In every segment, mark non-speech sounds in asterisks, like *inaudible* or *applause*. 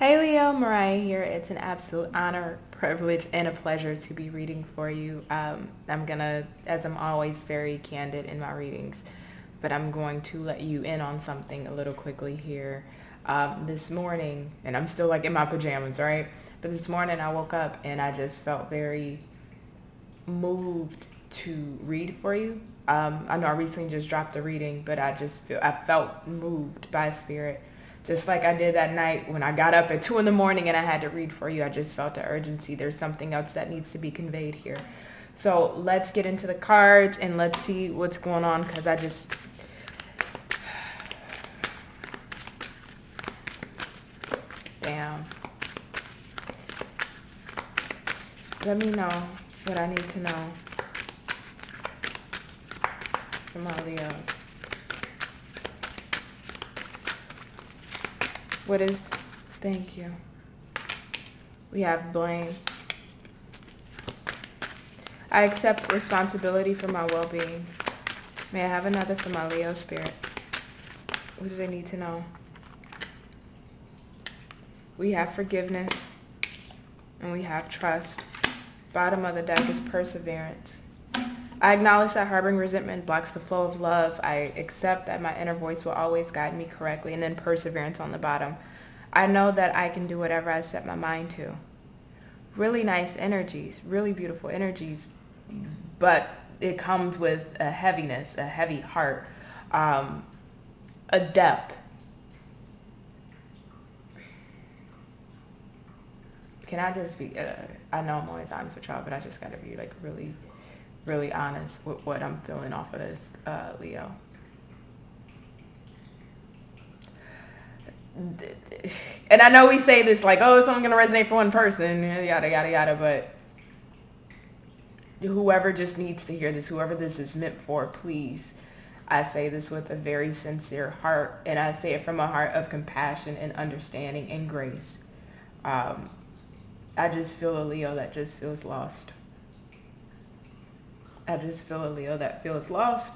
Hey Leo, Mariah here. It's an absolute honor, privilege, and a pleasure to be reading for you. Um, I'm gonna, as I'm always very candid in my readings, but I'm going to let you in on something a little quickly here. Um, this morning, and I'm still like in my pajamas, right? But this morning I woke up and I just felt very moved to read for you. Um, I know I recently just dropped a reading, but I just feel I felt moved by spirit just like I did that night when I got up at 2 in the morning and I had to read for you. I just felt the urgency. There's something else that needs to be conveyed here. So let's get into the cards and let's see what's going on because I just... Damn. Let me know what I need to know from all Leos. What is, thank you. We have blame. I accept responsibility for my well-being. May I have another for my Leo spirit? What do they need to know? We have forgiveness and we have trust. Bottom of the deck is perseverance. I acknowledge that harboring resentment blocks the flow of love. I accept that my inner voice will always guide me correctly. And then perseverance on the bottom. I know that I can do whatever I set my mind to. Really nice energies, really beautiful energies, but it comes with a heaviness, a heavy heart, um, a depth. Can I just be, uh, I know I'm always honest with y'all, but I just got to be like really really honest with what I'm feeling off of this, uh, Leo. *laughs* And I know we say this like, oh, it's only going to resonate for one person, yada, yada, yada, but whoever just needs to hear this, whoever this is meant for, please. I say this with a very sincere heart, and I say it from a heart of compassion and understanding and grace. Um, I just feel a Leo that just feels lost. I just feel a Leo that feels lost.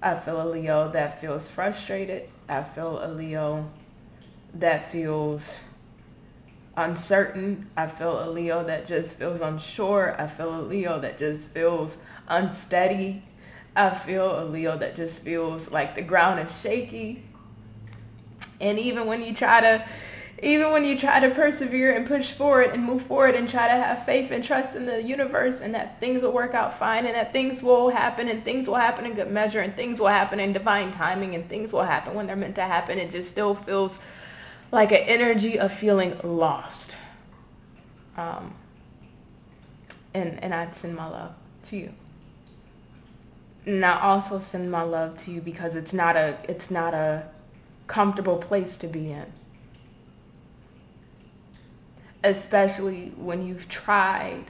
I feel a Leo that feels frustrated. I feel a Leo that feels uncertain. I feel a Leo that just feels unsure. I feel a Leo that just feels unsteady. I feel a Leo that just feels like the ground is shaky. And even when you try to even when you try to persevere and push forward and move forward and try to have faith and trust in the universe and that things will work out fine and that things will happen and things will happen in good measure and things will happen in divine timing and things will happen when they're meant to happen, it just still feels like an energy of feeling lost. Um, and, and I'd send my love to you. And I also send my love to you because it's not a, it's not a comfortable place to be in especially when you've tried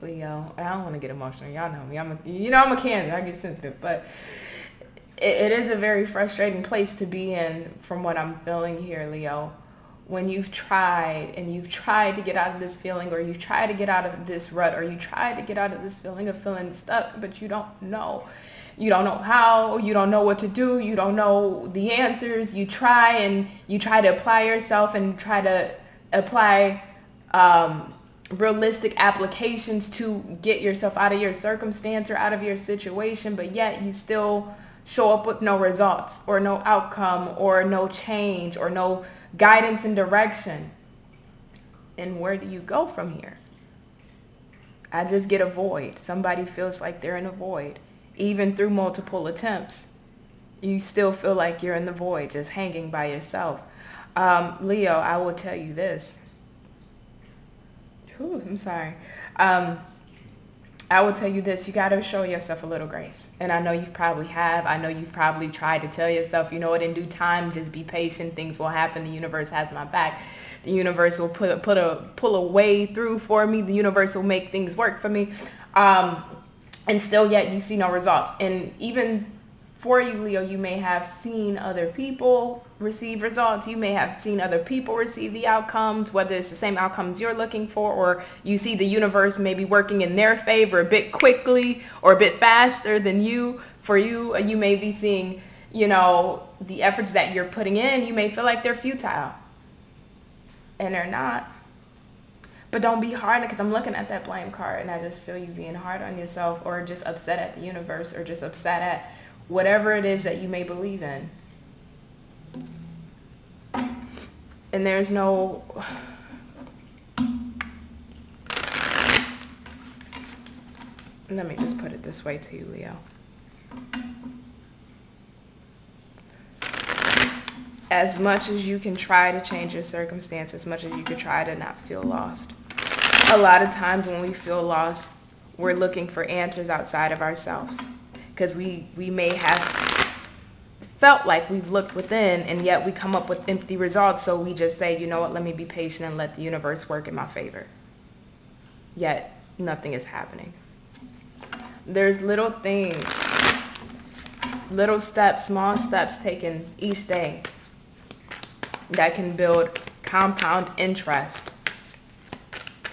Leo. I don't want to get emotional. Y'all know me. I'm a, you know I'm a cancer. I get sensitive, but it, it is a very frustrating place to be in from what I'm feeling here, Leo. When you've tried and you've tried to get out of this feeling or you try to get out of this rut or you try to get out of this feeling of feeling stuck, but you don't know. You don't know how, you don't know what to do, you don't know the answers. You try and you try to apply yourself and try to apply um, realistic applications to get yourself out of your circumstance or out of your situation, but yet you still show up with no results or no outcome or no change or no guidance and direction. And where do you go from here? I just get a void. Somebody feels like they're in a void. Even through multiple attempts, you still feel like you're in the void, just hanging by yourself. Um, Leo, I will tell you this. I'm sorry. Um, I will tell you this, you got to show yourself a little grace. And I know you probably have. I know you've probably tried to tell yourself, you know what, in due time, just be patient. Things will happen. The universe has my back. The universe will put, put a, pull a way through for me. The universe will make things work for me. Um, and still yet you see no results. And even for you, Leo, you may have seen other people receive results. You may have seen other people receive the outcomes, whether it's the same outcomes you're looking for or you see the universe maybe working in their favor a bit quickly or a bit faster than you. For you, uh, you may be seeing, you know, the efforts that you're putting in, you may feel like they're futile. and they're not. But don't be hard because I'm looking at that blame card and I just feel you being hard on yourself or just upset at the universe or just upset at whatever it is that you may believe in. And there's no let me just put it this way to you, Leo. As much as you can try to change your circumstance, as much as you can try to not feel lost, a lot of times when we feel lost, we're looking for answers outside of ourselves because we, we may have felt like we've looked within and yet we come up with empty results. So we just say, you know what, let me be patient and let the universe work in my favor. Yet nothing is happening. There's little things, little steps, small steps taken each day that can build compound interest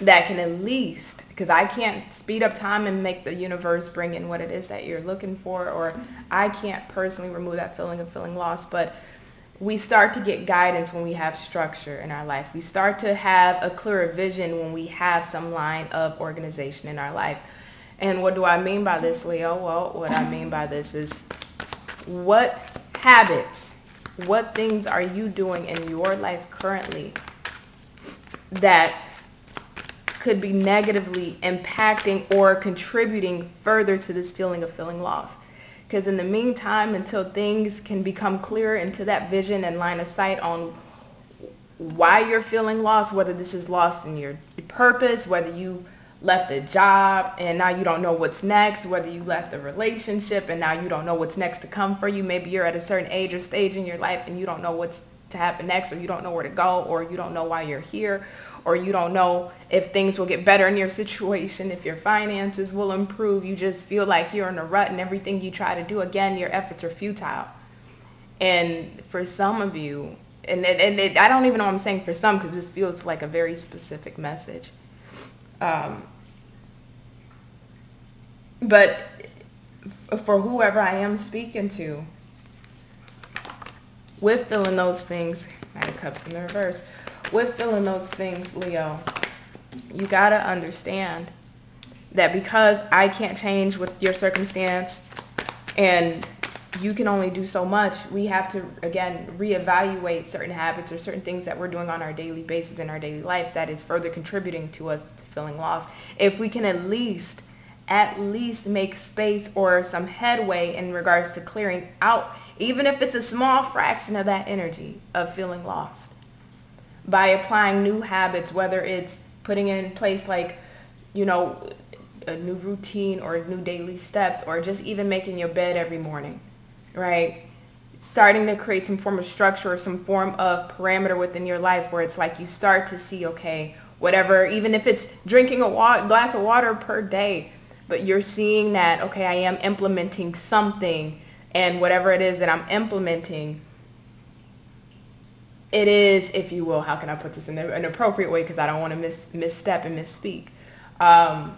that can at least because I can't speed up time and make the universe bring in what it is that you're looking for or I can't personally remove that feeling of feeling lost but we start to get guidance when we have structure in our life. We start to have a clearer vision when we have some line of organization in our life. And what do I mean by this, Leo? Well, what I mean by this is what habits, what things are you doing in your life currently that could be negatively impacting or contributing further to this feeling of feeling lost. Because in the meantime, until things can become clearer into that vision and line of sight on why you're feeling lost, whether this is lost in your purpose, whether you left a job and now you don't know what's next, whether you left a relationship and now you don't know what's next to come for you. Maybe you're at a certain age or stage in your life and you don't know what's to happen next or you don't know where to go or you don't know why you're here or you don't know if things will get better in your situation, if your finances will improve. You just feel like you're in a rut and everything you try to do, again, your efforts are futile. And for some of you, and, it, and it, I don't even know what I'm saying for some because this feels like a very specific message. Um, but for whoever I am speaking to, with feeling those things, Knight of Cups in the reverse, with feeling those things, Leo, you got to understand that because I can't change with your circumstance and you can only do so much, we have to, again, reevaluate certain habits or certain things that we're doing on our daily basis in our daily lives that is further contributing to us feeling lost. If we can at least, at least make space or some headway in regards to clearing out, even if it's a small fraction of that energy of feeling lost by applying new habits, whether it's putting in place like, you know, a new routine or new daily steps or just even making your bed every morning, right? Starting to create some form of structure or some form of parameter within your life where it's like you start to see, okay, whatever, even if it's drinking a wa- glass of water per day, but you're seeing that, okay, I am implementing something and whatever it is that I'm implementing it is, if you will, how can I put this in an appropriate way because I don't want to miss, misstep and misspeak. Um,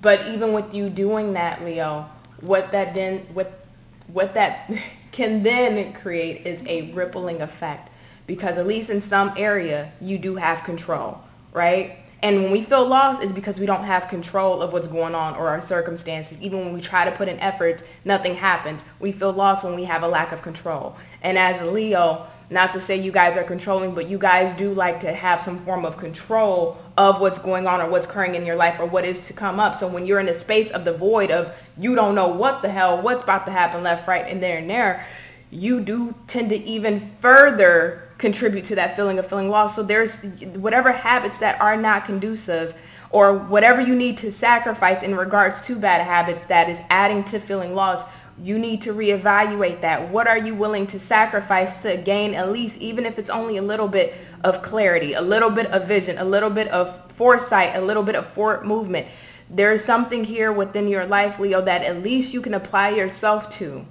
but even with you doing that, Leo, what that then, what, what that *laughs* can then create is a rippling effect because at least in some area you do have control, right? And when we feel lost, it's because we don't have control of what's going on or our circumstances. Even when we try to put in efforts, nothing happens. We feel lost when we have a lack of control. And as a Leo, not to say you guys are controlling, but you guys do like to have some form of control of what's going on or what's occurring in your life or what is to come up. So when you're in a space of the void of you don't know what the hell, what's about to happen left, right, and there and there, you do tend to even further contribute to that feeling of feeling lost. So there's whatever habits that are not conducive or whatever you need to sacrifice in regards to bad habits that is adding to feeling lost you need to reevaluate that. What are you willing to sacrifice to gain at least, even if it's only a little bit of clarity, a little bit of vision, a little bit of foresight, a little bit of forward movement. There's something here within your life, Leo, that at least you can apply yourself to.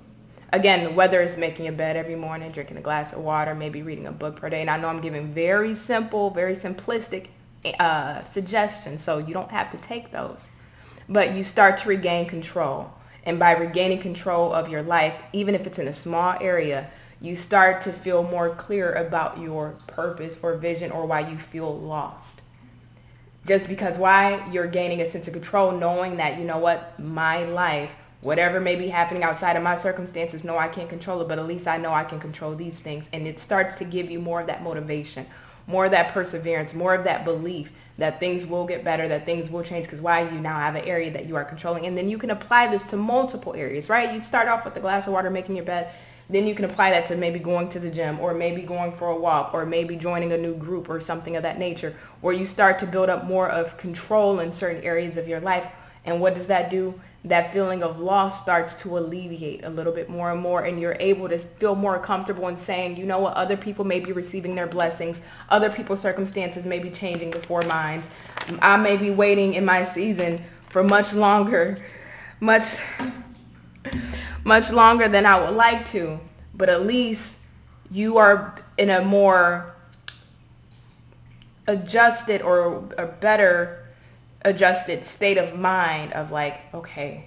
Again, whether it's making a bed every morning, drinking a glass of water, maybe reading a book per day. And I know I'm giving very simple, very simplistic uh, suggestions, so you don't have to take those. But you start to regain control and by regaining control of your life, even if it's in a small area, you start to feel more clear about your purpose or vision or why you feel lost. Just because why you're gaining a sense of control knowing that, you know what, my life, whatever may be happening outside of my circumstances, no, I can't control it, but at least I know I can control these things. And it starts to give you more of that motivation, more of that perseverance, more of that belief that things will get better, that things will change because why you now have an area that you are controlling. And then you can apply this to multiple areas, right? You start off with a glass of water, making your bed. Then you can apply that to maybe going to the gym or maybe going for a walk or maybe joining a new group or something of that nature where you start to build up more of control in certain areas of your life. And what does that do? That feeling of loss starts to alleviate a little bit more and more and you're able to feel more comfortable in saying, you know what, other people may be receiving their blessings. Other people's circumstances may be changing before mine. I may be waiting in my season for much longer, much much longer than I would like to, but at least you are in a more adjusted or a better adjusted state of mind of like, okay,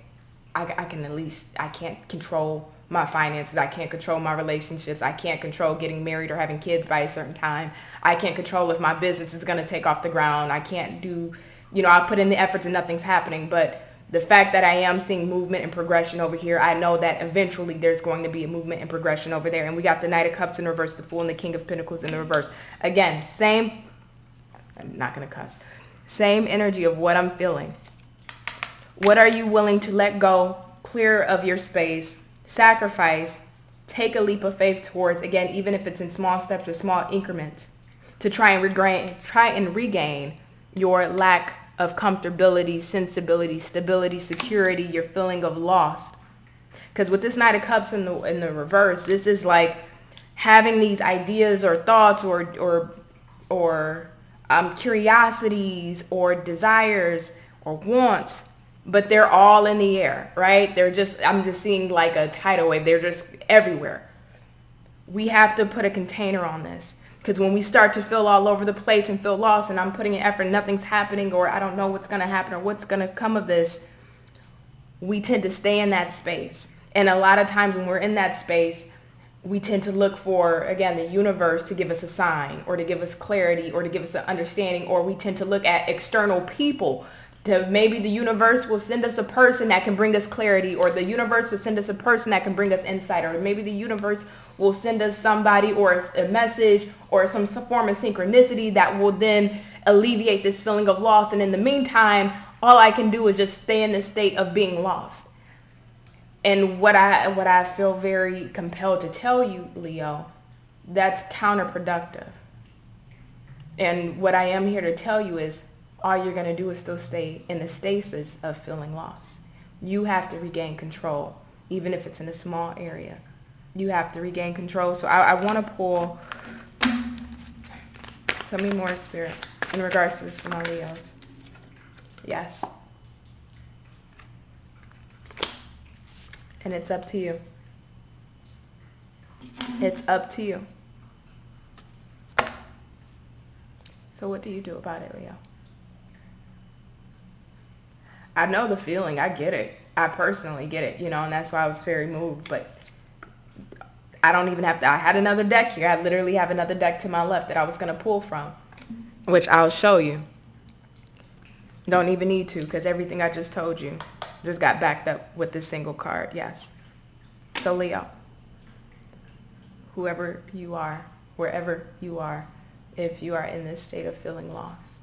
I, I can at least, I can't control my finances. I can't control my relationships. I can't control getting married or having kids by a certain time. I can't control if my business is going to take off the ground. I can't do, you know, I put in the efforts and nothing's happening. But the fact that I am seeing movement and progression over here, I know that eventually there's going to be a movement and progression over there. And we got the Knight of Cups in reverse, the Fool and the King of Pentacles in the reverse. Again, same, I'm not going to cuss, same energy of what I'm feeling. What are you willing to let go, clear of your space, sacrifice, take a leap of faith towards, again, even if it's in small steps or small increments, to try and regain, try and regain your lack of comfortability, sensibility, stability, security, your feeling of lost. Because with this Knight of Cups in the in the reverse, this is like having these ideas or thoughts or or or um, curiosities or desires or wants, but they're all in the air, right? They're just I'm just seeing like a tidal wave. They're just everywhere. We have to put a container on this. Because when we start to feel all over the place and feel lost and I'm putting in effort, nothing's happening or I don't know what's going to happen or what's going to come of this, we tend to stay in that space. And a lot of times when we're in that space, we tend to look for, again, the universe to give us a sign or to give us clarity or to give us an understanding, or we tend to look at external people to maybe the universe will send us a person that can bring us clarity or the universe will send us a person that can bring us insight or maybe the universe will send us somebody or a message or some form of synchronicity that will then alleviate this feeling of loss. And in the meantime, all I can do is just stay in this state of being lost. And what I what I feel very compelled to tell you, Leo, that's counterproductive. And what I am here to tell you is all you're going to do is still stay in the stasis of feeling lost. You have to regain control, even if it's in a small area you have to regain control. So I, I want to pull, tell me more, Spirit, in regards to this for my Leos. Yes. And it's up to you. It's up to you. So what do you do about it, Leo? I know the feeling. I get it. I personally get it, you know, and that's why I was very moved. But I don't even have to, I had another deck here. I literally have another deck to my left that I was going to pull from, which I'll show you. Don't even need to because everything I just told you just got backed up with this single card. Yes. So Leo, whoever you are, wherever you are, if you are in this state of feeling lost,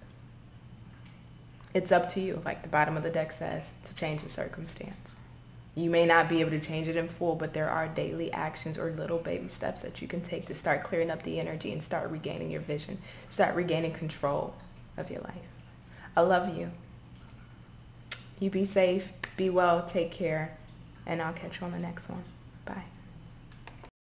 it's up to you, like the bottom of the deck says, to change the circumstance. You may not be able to change it in full, but there are daily actions or little baby steps that you can take to start clearing up the energy and start regaining your vision, start regaining control of your life. I love you. You be safe, be well, take care, and I'll catch you on the next one. Bye.